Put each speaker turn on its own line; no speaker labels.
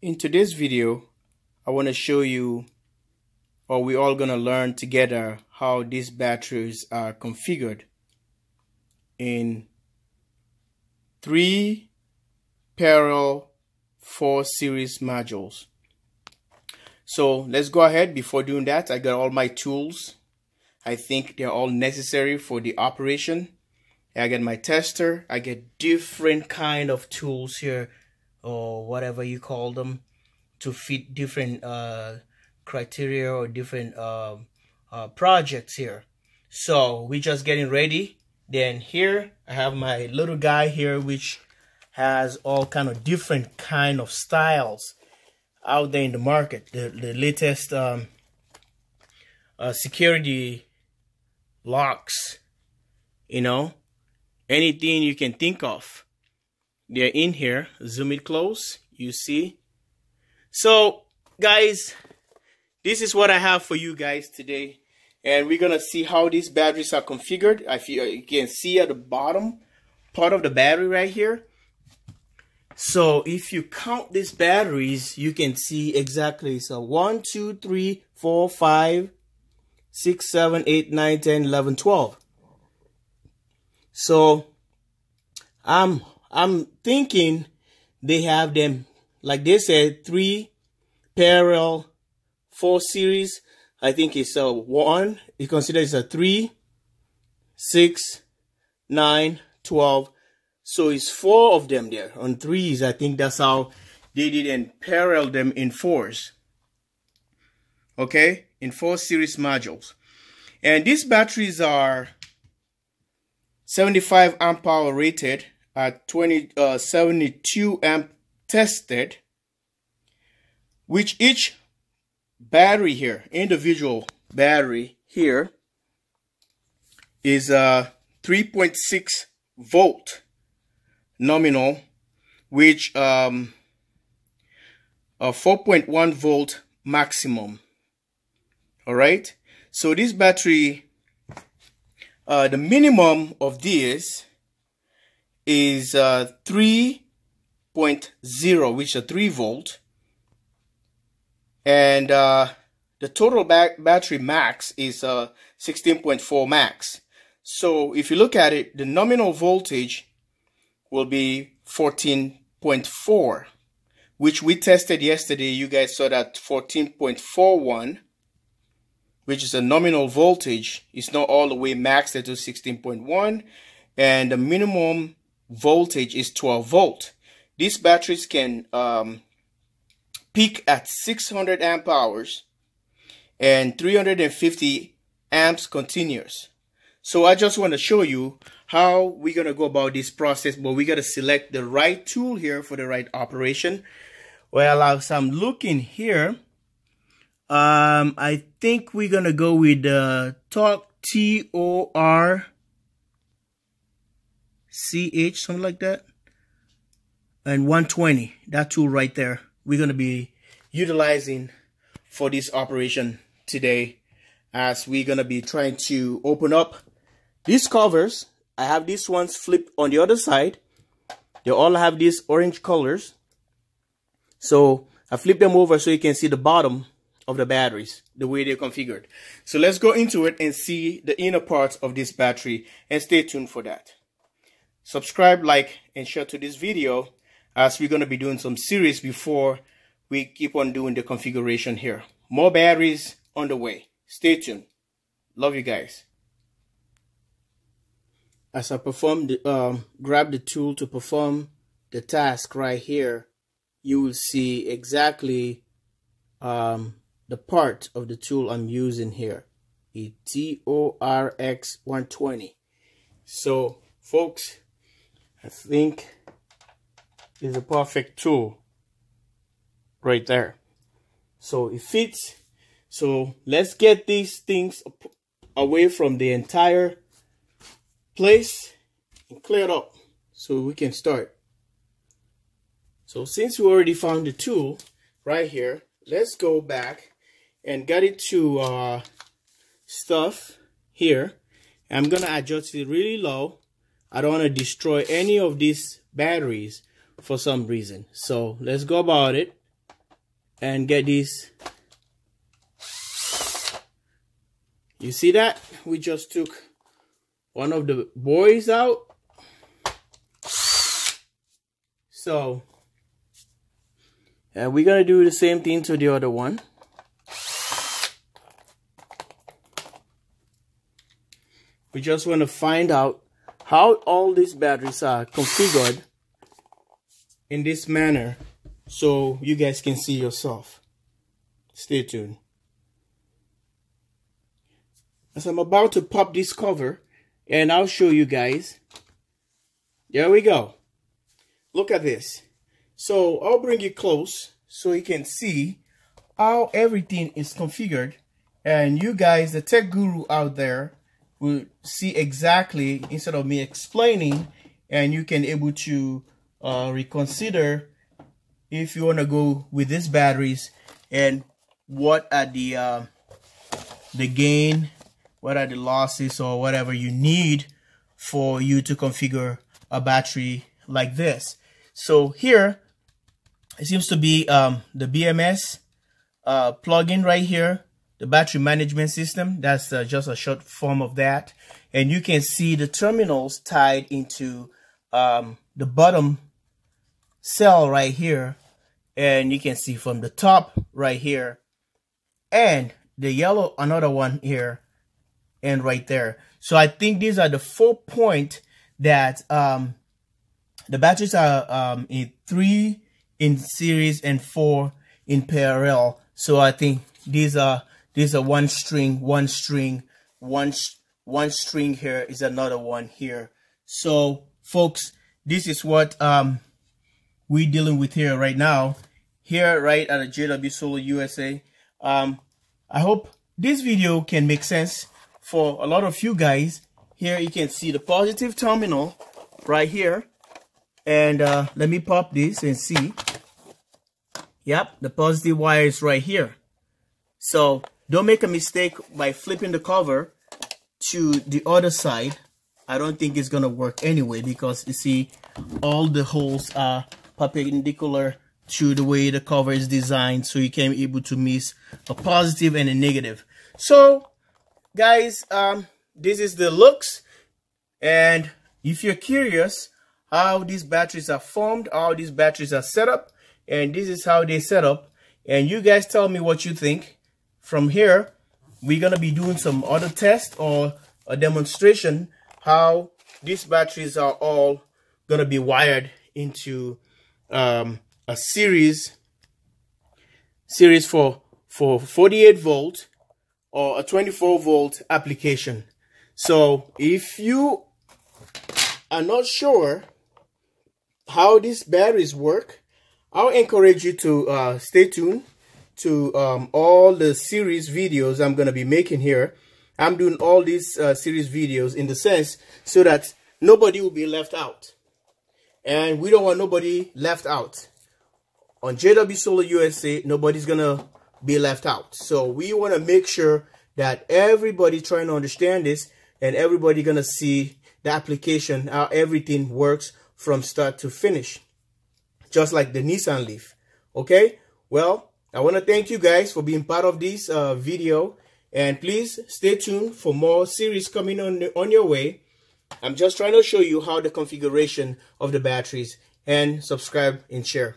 In today's video, I want to show you, or we're all going to learn together how these batteries are configured in three parallel 4 series modules. So let's go ahead. Before doing that, I got all my tools. I think they're all necessary for the operation. I get my tester. I get different kind of tools here or whatever you call them to fit different uh, criteria or different uh, uh, projects here. So we're just getting ready. Then here I have my little guy here which has all kind of different kind of styles out there in the market. The, the latest um, uh, security locks, you know, anything you can think of they're in here. Zoom it close. You see? So guys this is what I have for you guys today. And we're gonna see how these batteries are configured. If you, you can see at the bottom part of the battery right here. So if you count these batteries you can see exactly. So 1 2 3 4 5 6 7 8 9 10 11 12 so I'm I'm thinking they have them, like they said, three parallel four series. I think it's a one. You consider it's a three, six, nine, twelve. So it's four of them there on threes. I think that's how they did and parallel them in fours. Okay, in four series modules. And these batteries are 75 amp hour rated at 20, uh, 72 amp tested, which each battery here, individual battery here, is a uh, 3.6 volt nominal, which um, a 4.1 volt maximum. All right. So this battery, uh, the minimum of this is uh, 3.0, which is a 3 volt. And uh, the total battery max is uh, 16.4 max. So if you look at it, the nominal voltage will be 14.4, which we tested yesterday. You guys saw that 14.41, which is a nominal voltage. It's not all the way maxed to 16.1. And the minimum voltage is 12 volt. These batteries can um, peak at 600 amp hours and 350 amps continuous. So I just want to show you how we're going to go about this process, but we got to select the right tool here for the right operation. Well, as I'm looking here, um, I think we're going to go with the Torq T-O-R CH, something like that. And 120, that tool right there, we're going to be utilizing for this operation today as we're going to be trying to open up these covers. I have these ones flipped on the other side. They all have these orange colors. So I flip them over so you can see the bottom of the batteries, the way they're configured. So let's go into it and see the inner parts of this battery and stay tuned for that subscribe, like, and share to this video as we're going to be doing some series before we keep on doing the configuration here. More batteries on the way. Stay tuned. Love you guys. As I perform the, um, grab the tool to perform the task right here, you will see exactly um, the part of the tool I'm using here. A T-O-R-X 120. So, folks, I think is a perfect tool right there. So it fits. So let's get these things away from the entire place and clear it up so we can start. So since we already found the tool right here, let's go back and get it to uh, stuff here. I'm to adjust it really low I don't want to destroy any of these batteries for some reason. So let's go about it. and get these you see that we just took one of the boys out so and we're gonna do the same thing to the other one we just want to find out how all these batteries are configured in this manner so you guys can see yourself. Stay tuned. As I'm about to pop this cover and I'll show you guys. There we go. Look at this. So I'll bring it close so you can see how everything is configured and you guys, the tech guru out there, will see exactly instead of me explaining and you can able to uh, reconsider if you want to go with these batteries and what are the uh, the gain what are the losses or whatever you need for you to configure a battery like this. So here it seems to be um, the BMS uh, plugin right here the battery management system. That's uh, just a short form of that. And you can see the terminals tied into um, the bottom cell right here. And you can see from the top right here and the yellow another one here and right there. So i think these are the four point that um the batteries are um in three in series and four in parallel. So i think these are these are one string one string one one string here is another one here so folks this is what um we dealing with here right now, here right at a JW Solar USA. Um, I hope this video can make sense for a lot of you guys. Here you can see the positive terminal right here. And uh, let me pop this and see. Yep, the positive wire is right here. So don't make a mistake by flipping the cover to the other side. I don't think it's going to work anyway because you see all the holes are perpendicular to the way the cover is designed so you can be able to miss a positive and a negative. So guys, um, this is the looks and if you're curious how these batteries are formed, how these batteries are set up and this is how they set up and you guys tell me what you think. From here, we're going to be doing some other tests or a demonstration how these batteries are all going to be wired into um, a series series for for 48 volt or a 24 volt application. So if you are not sure how these batteries work, I'll encourage you to uh, stay tuned to um, all the series videos I'm going to be making here. I'm doing all these uh, series videos in the sense so that nobody will be left out and we don't want nobody left out. On JW Solar USA, nobody's gonna be left out. So we want to make sure that everybody trying to understand this and everybody gonna see the application, how everything works from start to finish. Just like the Nissan Leaf. Okay? Well, I want to thank you guys for being part of this uh, video. And please stay tuned for more series coming on, on your way. I'm just trying to show you how the configuration of the batteries and subscribe and share.